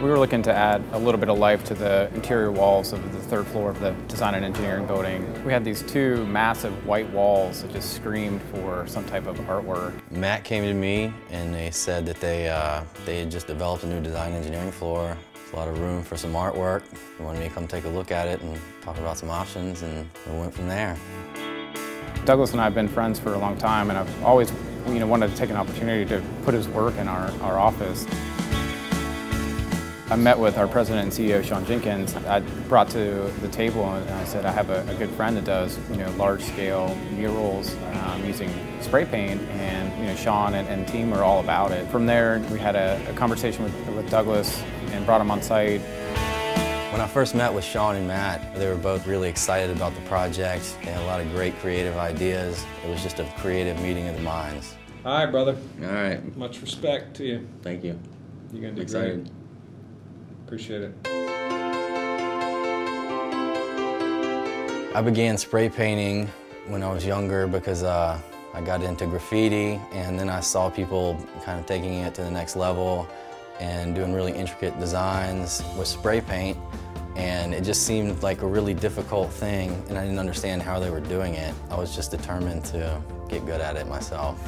We were looking to add a little bit of life to the interior walls of the third floor of the design and engineering building. We had these two massive white walls that just screamed for some type of artwork. Matt came to me and they said that they, uh, they had just developed a new design engineering floor. A lot of room for some artwork. They wanted me to come take a look at it and talk about some options and we went from there. Douglas and I have been friends for a long time and I've always you know, wanted to take an opportunity to put his work in our, our office. I met with our president and CEO, Shawn Jenkins. I brought to the table and I said, I have a, a good friend that does, you know, large-scale murals um, using spray paint, and you know, Shawn and, and team are all about it. From there, we had a, a conversation with, with Douglas and brought him on site. When I first met with Shawn and Matt, they were both really excited about the project. They had a lot of great creative ideas. It was just a creative meeting of the minds. All right, brother. All right. Much respect to you. Thank you. You're gonna do excited. great. Appreciate it. I began spray painting when I was younger because uh, I got into graffiti and then I saw people kind of taking it to the next level and doing really intricate designs with spray paint and it just seemed like a really difficult thing and I didn't understand how they were doing it. I was just determined to get good at it myself.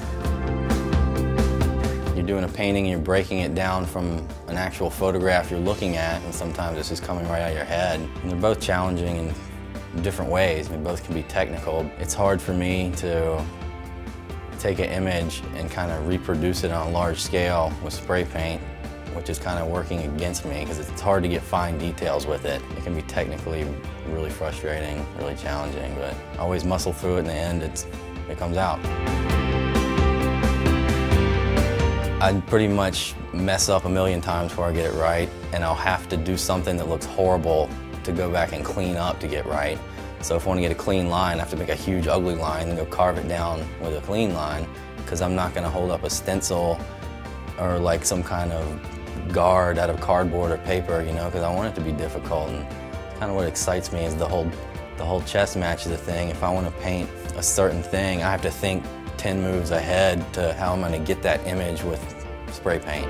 You're doing a painting and you're breaking it down from an actual photograph you're looking at and sometimes it's just coming right out of your head. And they're both challenging in different ways. I mean, both can be technical. It's hard for me to take an image and kind of reproduce it on a large scale with spray paint which is kind of working against me because it's hard to get fine details with it. It can be technically really frustrating, really challenging, but I always muscle through it in the end, it's, it comes out. I pretty much mess up a million times before I get it right, and I'll have to do something that looks horrible to go back and clean up to get right. So if I want to get a clean line, I have to make a huge ugly line and go carve it down with a clean line because I'm not going to hold up a stencil or like some kind of guard out of cardboard or paper, you know, because I want it to be difficult. And kind of what excites me is the whole, the whole chess match of the thing. If I want to paint a certain thing, I have to think 10 moves ahead to how I'm going to get that image with spray paint.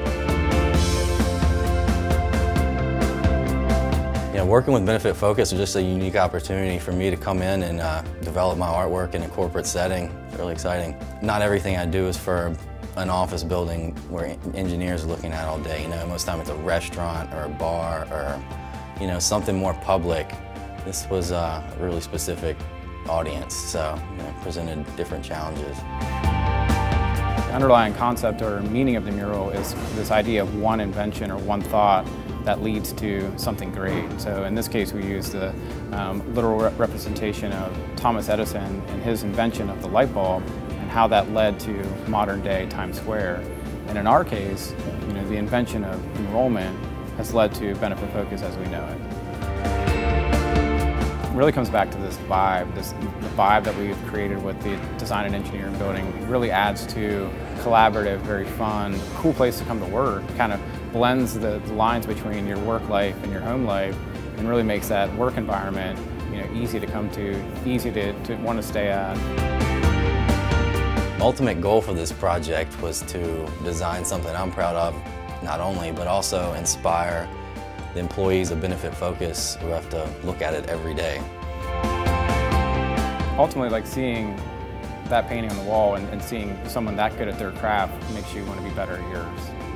You know, working with Benefitfocus is just a unique opportunity for me to come in and uh, develop my artwork in a corporate setting. It's really exciting. Not everything I do is for an office building where engineers are looking at all day. You know, most of the time it's a restaurant or a bar or, you know, something more public. This was a really specific audience, so you know, presented different challenges. The underlying concept or meaning of the mural is this idea of one invention or one thought that leads to something great. So in this case we use the um, literal re representation of Thomas Edison and his invention of the light bulb and how that led to modern day Times Square. And in our case, you know, the invention of enrollment has led to Benefitfocus as we know it. Really comes back to this vibe, this the vibe that we've created with the design and engineering building really adds to collaborative, very fun, cool place to come to work. Kind of blends the, the lines between your work life and your home life and really makes that work environment you know, easy to come to, easy to, to want to stay at. Ultimate goal for this project was to design something I'm proud of, not only, but also inspire the employees of Benefitfocus who have to look at it every day. Ultimately, like seeing that painting on the wall and, and seeing someone that good at their craft makes you want to be better at yours.